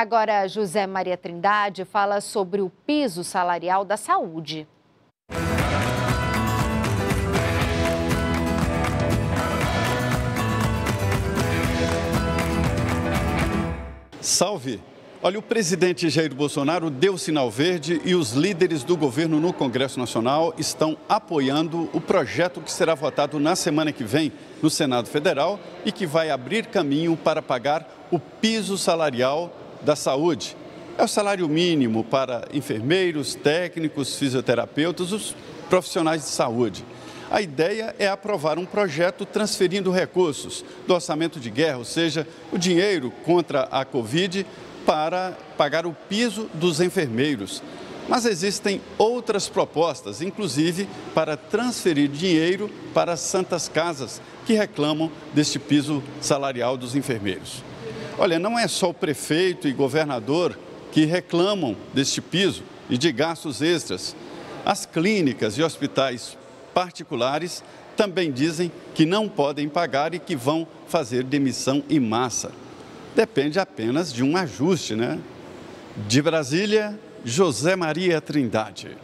Agora, José Maria Trindade fala sobre o piso salarial da saúde. Salve! Olha, o presidente Jair Bolsonaro deu sinal verde e os líderes do governo no Congresso Nacional estão apoiando o projeto que será votado na semana que vem no Senado Federal e que vai abrir caminho para pagar o piso salarial da saúde. É o salário mínimo para enfermeiros, técnicos, fisioterapeutas, os profissionais de saúde. A ideia é aprovar um projeto transferindo recursos do orçamento de guerra, ou seja, o dinheiro contra a Covid, para pagar o piso dos enfermeiros. Mas existem outras propostas, inclusive para transferir dinheiro para santas casas que reclamam deste piso salarial dos enfermeiros. Olha, não é só o prefeito e governador que reclamam deste piso e de gastos extras. As clínicas e hospitais particulares também dizem que não podem pagar e que vão fazer demissão em massa. Depende apenas de um ajuste, né? De Brasília, José Maria Trindade.